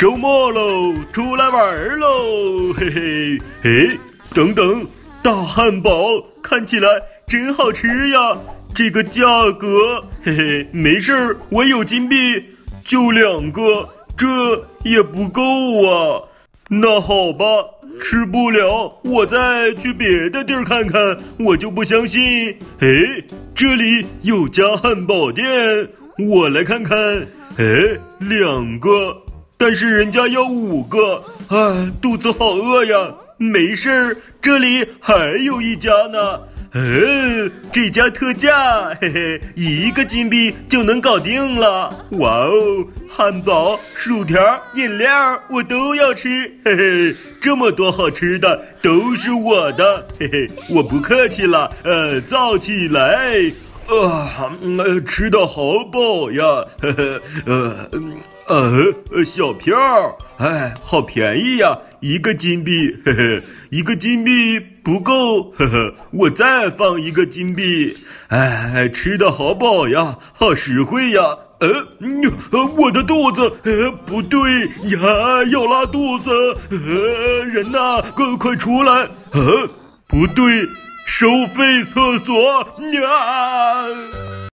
周末喽，出来玩喽，嘿嘿，哎，等等，大汉堡看起来真好吃呀，这个价格，嘿嘿，没事儿，我有金币，就两个，这也不够啊。那好吧，吃不了，我再去别的地儿看看，我就不相信。哎，这里有家汉堡店，我来看看。哎，两个。但是人家要五个，哎，肚子好饿呀！没事儿，这里还有一家呢。嗯，这家特价，嘿嘿，一个金币就能搞定了。哇哦，汉堡、薯条、饮料，我都要吃。嘿嘿，这么多好吃的都是我的。嘿嘿，我不客气了。呃，造起来。啊，呃，吃的好饱呀。呵 呵，呃。呃，小票，哎，好便宜呀，一个金币，嘿嘿，一个金币不够，呵呵，我再放一个金币，哎，吃的好饱呀，好实惠呀，呃，我的肚子，呃，不对呀，要拉肚子，呃，人呐，快快出来，呃，不对，收费厕所娘。